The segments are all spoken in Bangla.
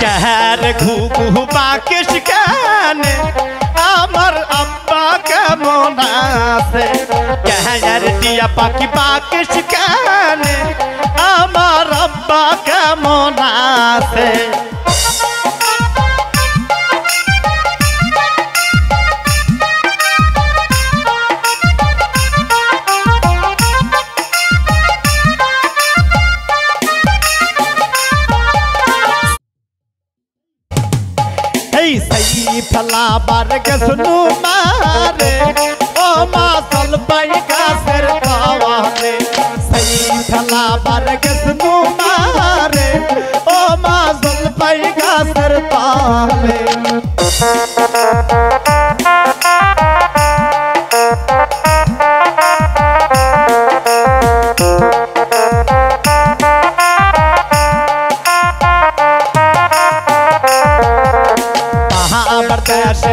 कहर घुघू बाके शिकाने अमर अब्बा के मोना से। कहर दिया पाकी बाके शिकाने अमर अब्बा के मोना से। আব্বা কেমন আছে এই সই ফলাবার গসনু মারে ও মা সলবাই গাছের কাওয়ালে সই ফলাবার গসনু মারে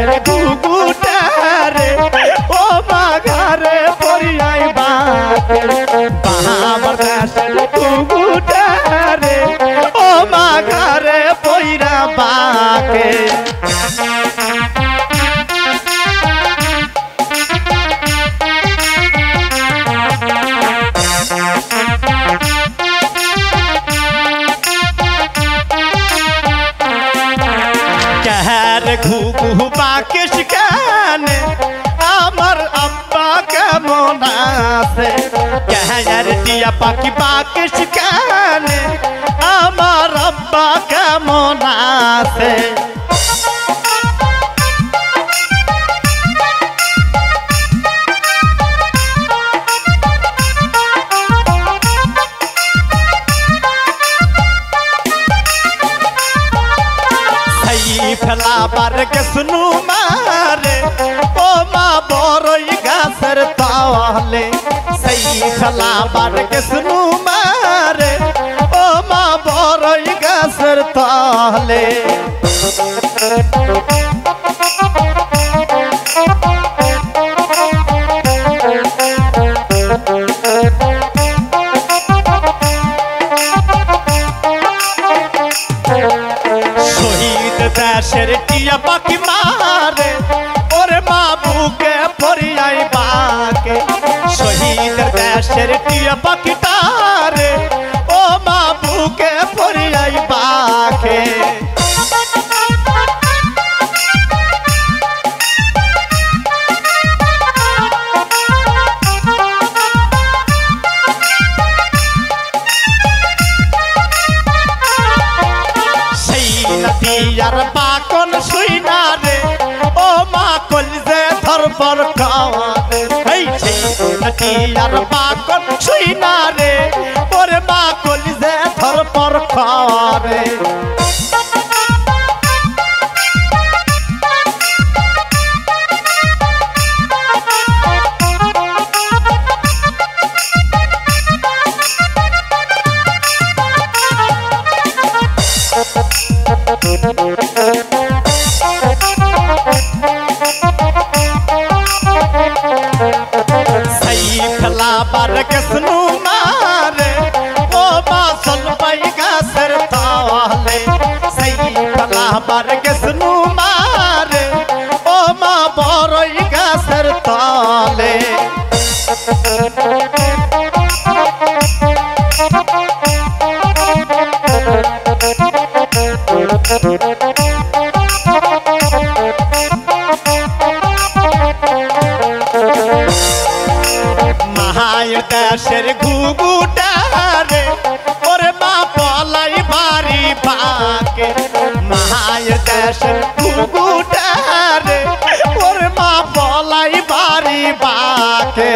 দেশের গুগুটারে ও পাখি বাকিস কেন আমার আব্বা কেমন আছে? সেই ফেলাবার গেছনু মারে, ও মা বড়ই গাছের তাওয়ালে সেই ফেলাবার গেছনু মারে। ও মা বড়ই গাছের তাওয়ালে শহীদ দেশের টিয়া পাখি মারে। দেশের টিয়া পাখি তারে ও মা বুকে পরিয়াই বাকে সেই নদিয়ার বাকন শুইনা রে ও মা কলজে ধরপর খাওয়ারে এই সেই নদিয়ার ছুই না রে। ফেলাবার গেছনু মারে? ও মা বড়ই গাছের তালে। দেশের ঘুঘুটারে ওরে মা পলাই বাড়ি মাহায়ের দেশের ঘুঘুটারে ওরে মা পলাই বাড়ি বাকে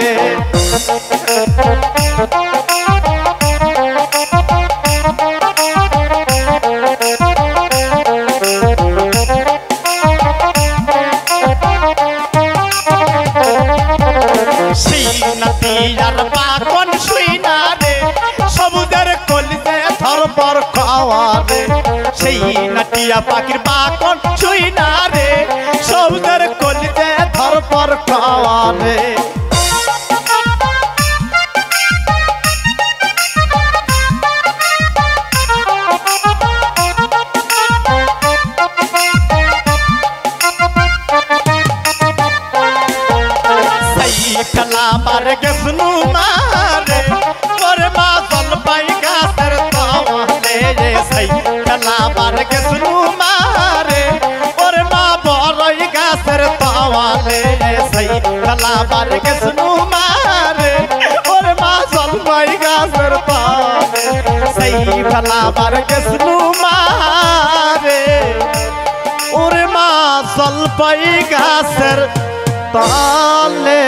নাতিয়ার বাকন শুইনা রে খাওয়ারে সেই নাটিয়া পাখির বাকন ছুই না রে। সৌদের কলিতে ধরপর খাওয়ারে কালা মারে গেছনু মারে। করে মা জল পাই বার গেছনু মারে ওরে মা বড়ই গাছের তাওয়ারে রে সেই খেলা বার গেছনু মারে ওরে মা জলপাই গাছের তাওয়ারে সেই জলপাই গাছের তালে